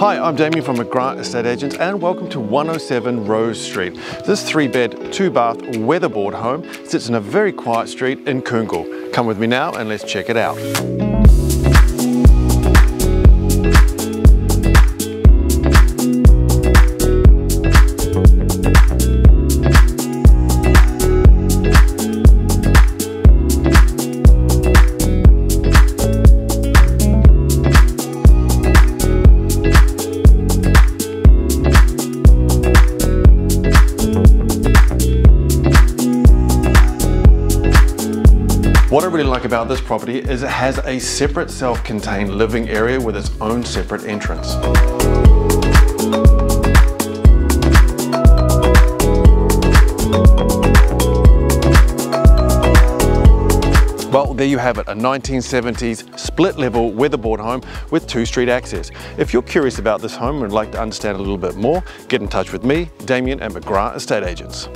Hi, I'm Damion from McGrath Estate Agents and welcome to 107 Rose Street. This three bed, two bath weatherboard home sits in a very quiet street in Koongal. Come with me now and let's check it out. What I really like about this property is it has a separate self-contained living area with its own separate entrance. Well, there you have it, a 1970s split level weatherboard home with two street access. If you're curious about this home and would like to understand a little bit more, get in touch with me, Damion at McGrath Estate Agents.